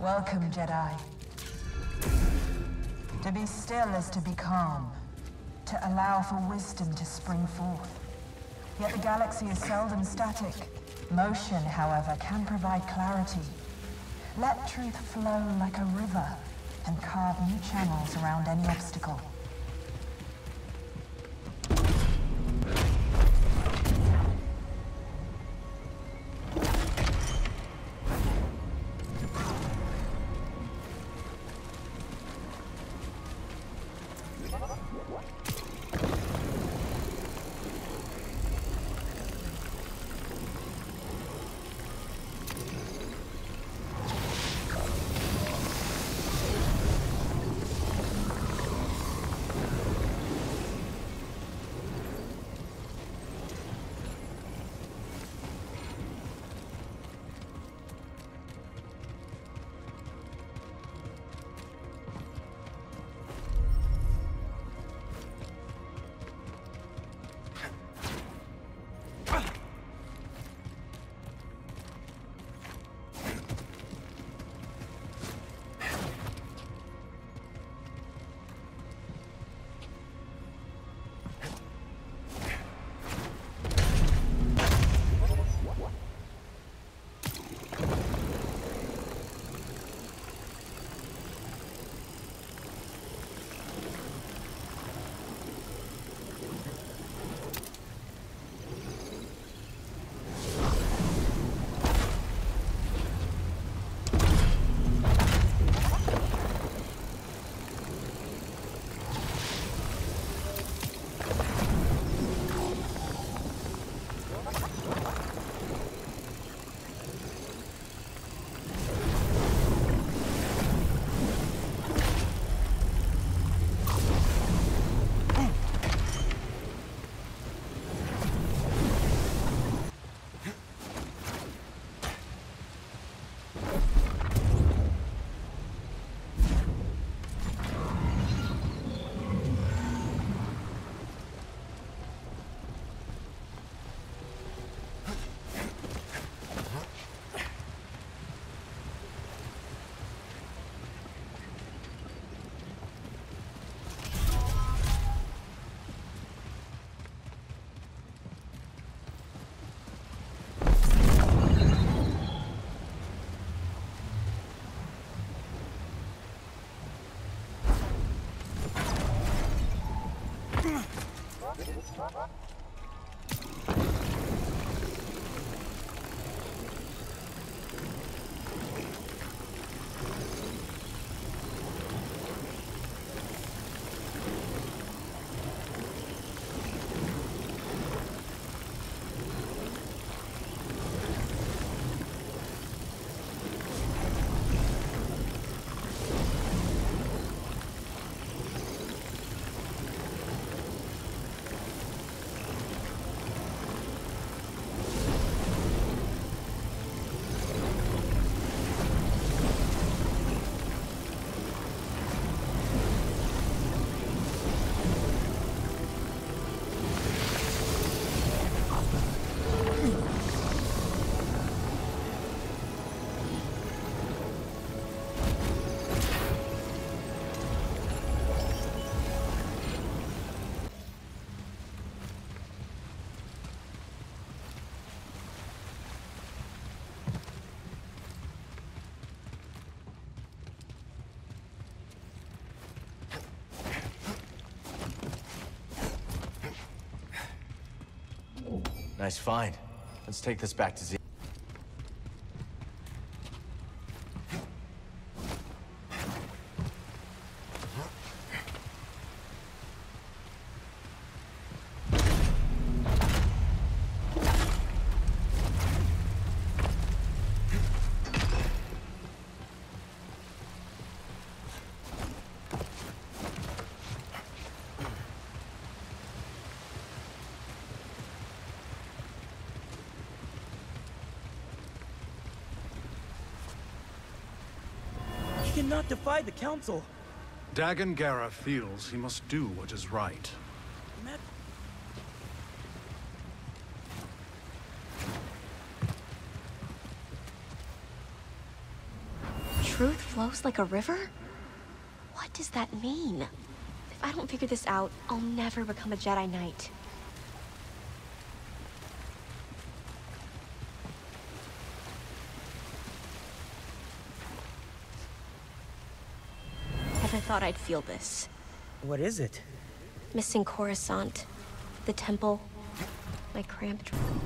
Welcome, Jedi. To be still is to be calm. To allow for wisdom to spring forth. Yet the galaxy is seldom static. Motion, however, can provide clarity. Let truth flow like a river and carve new channels around any obstacle. Ist das? Nice find. Let's take this back to Zee. cannot defy the Council. Dagan Gera feels he must do what is right. Truth flows like a river? What does that mean? If I don't figure this out, I'll never become a Jedi Knight. Never thought I'd feel this. What is it? Missing Coruscant, the temple, my cramped room.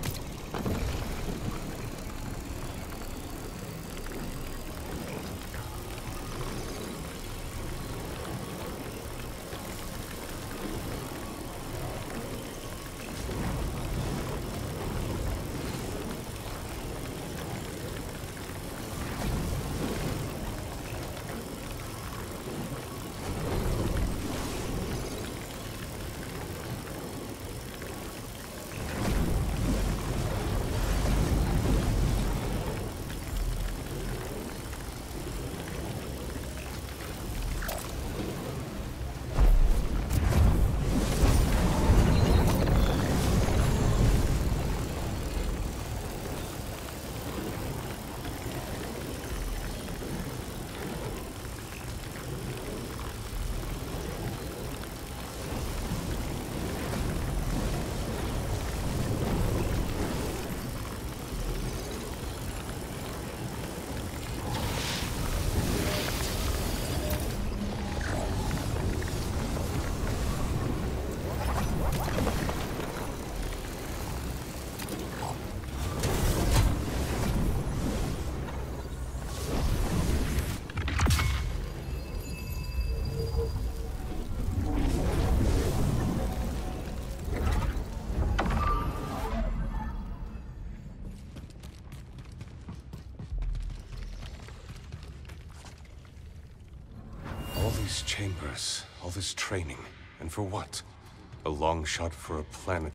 All these chambers, all this training, and for what? A long shot for a planet